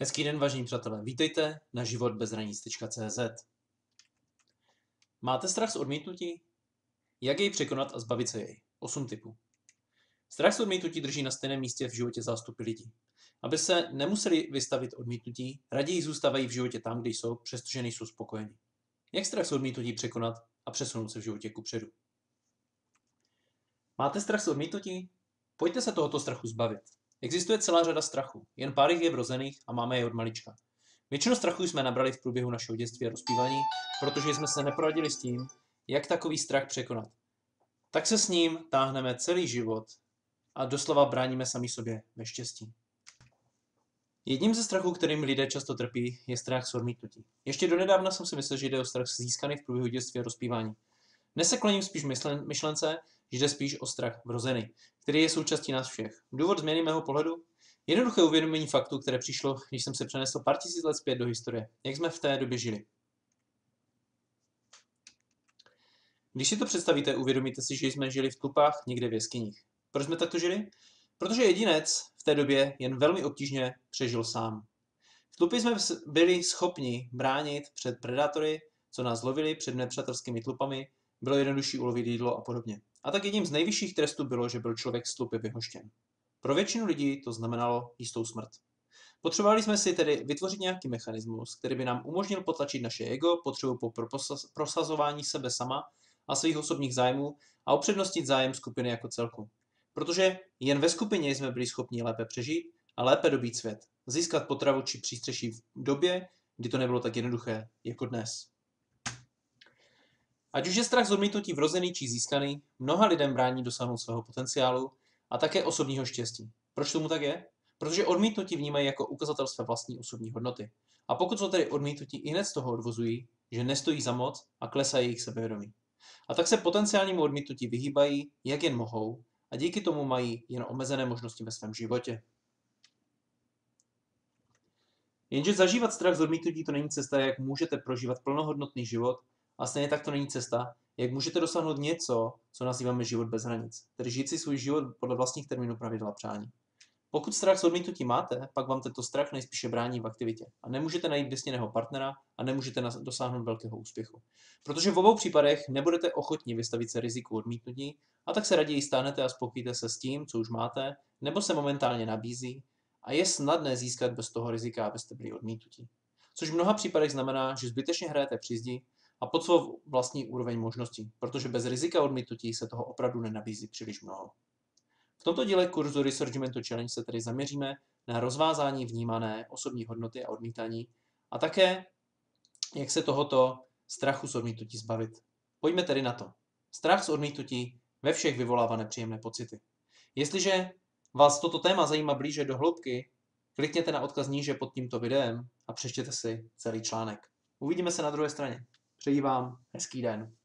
Hezký den, vážení přátelé. Vítejte na životbezhranic.cz. Máte strach z odmítnutí? Jak jej překonat a zbavit se jej? 8 typů. Strach z odmítnutí drží na stejném místě v životě zástupy lidí. Aby se nemuseli vystavit odmítnutí, raději zůstávají v životě tam, kde jsou, přestože nejsou spokojeni. Jak strach z odmítnutí překonat a přesunout se v životě ku předu? Máte strach z odmítnutí? Pojďte se tohoto strachu zbavit. Existuje celá řada strachu, jen pár jich je vrozených a máme je od malička. Většinu strachu jsme nabrali v průběhu našeho dětství a rozpívání, protože jsme se neporadili s tím, jak takový strach překonat. Tak se s ním táhneme celý život a doslova bráníme sami sobě ve štěstí. Jedním ze strachů, kterým lidé často trpí, je strach z odmítnutí. Ještě donedávna jsem si myslel, že jde o strach získaný v průběhu dětství a rozpívání. Dnes se kloním spíš myšlence, jde spíš o strach vrozený, který je součástí nás všech. Důvod změny mého pohledu? Jednoduché uvědomění faktu, které přišlo, když jsem se přenesl pár tisíc let zpět do historie. Jak jsme v té době žili? Když si to představíte, uvědomíte si, že jsme žili v tlupách někde v jeskyních. Proč jsme takto žili? Protože jedinec v té době jen velmi obtížně přežil sám. V tlupy jsme byli schopni bránit před predátory, co nás lovili před nepřátelskými tlupami, bylo jednodušší ulovit jídlo a podobně. A tak jedním z nejvyšších trestů bylo, že byl člověk z tlupy vyhoštěn. Pro většinu lidí to znamenalo jistou smrt. Potřebovali jsme si tedy vytvořit nějaký mechanismus, který by nám umožnil potlačit naše ego, potřebu po prosazování sebe sama a svých osobních zájmů a upřednostit zájem skupiny jako celku. Protože jen ve skupině jsme byli schopni lépe přežít a lépe dobít svět, získat potravu či přístřeší v době, kdy to nebylo tak jednoduché jako dnes. Ať už je strach z odmítnutí vrozený či získaný, mnoha lidem brání dosáhnout svého potenciálu a také osobního štěstí. Proč tomu tak je? Protože odmítnutí vnímají jako ukazatel své vlastní osobní hodnoty. A pokud jsou tedy odmítnutí, i hned z toho odvozují, že nestojí za moc a klesají jejich sebevědomí. A tak se potenciálnímu odmítnutí vyhýbají, jak jen mohou, a díky tomu mají jen omezené možnosti ve svém životě. Jenže zažívat strach z odmítnutí to není cesta, jak můžete prožívat plnohodnotný život a stejně tak to není cesta, jak můžete dosáhnout něco, co nazýváme život bez hranic, tedy žít si svůj život podle vlastních termínů pravidla přání. Pokud strach z odmítnutí máte, pak vám tento strach nejspíše brání v aktivitě a nemůžete najít vysněného partnera a nemůžete dosáhnout velkého úspěchu. Protože v obou případech nebudete ochotni vystavit se riziku odmítnutí a tak se raději stánete a spokojíte se s tím, co už máte, nebo se momentálně nabízí a je snadné získat bez toho rizika, abyste byli odmítnutí. Což v mnoha případech znamená, že zbytečně hrajete při zdi a pod svou vlastní úroveň možností, protože bez rizika odmítnutí se toho opravdu nenabízí příliš mnoho. V tomto díle kurzu Resurgimentu Challenge se tedy zaměříme na rozvázání vnímané osobní hodnoty a odmítání a také, jak se tohoto strachu z odmítnutí zbavit. Pojďme tedy na to. Strach z odmítnutí ve všech vyvolává nepříjemné pocity. Jestliže vás toto téma zajímá blíže do hloubky, klikněte na odkaz níže pod tímto videem a přečtěte si celý článek. Uvidíme se na druhé straně. Přeji vám hezký den.